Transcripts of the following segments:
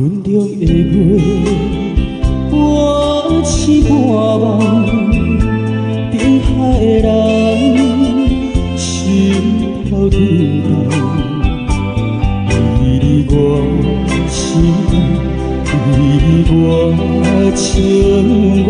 云中的月，我似半梦，顶海的人，心头天重。为你我心为我情愿，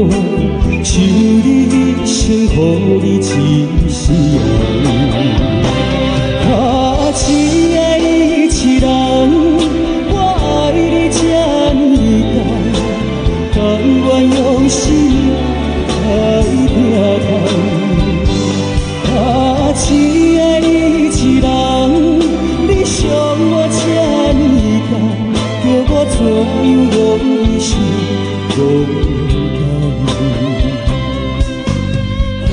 样用一生无啊，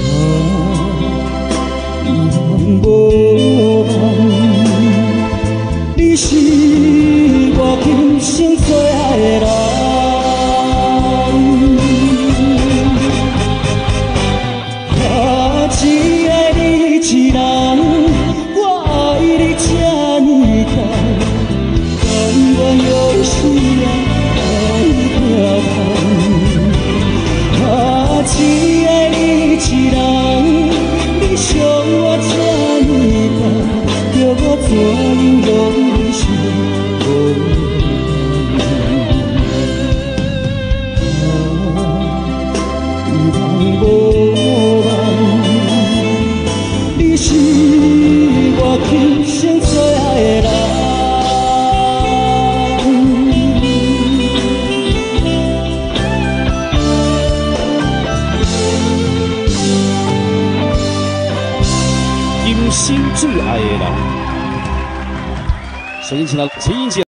无梦，你是我今生最爱的人。啊，叫我怎样用一生无人无梦，你是我今生最爱的人。今生最爱的人，首先请到陈英杰。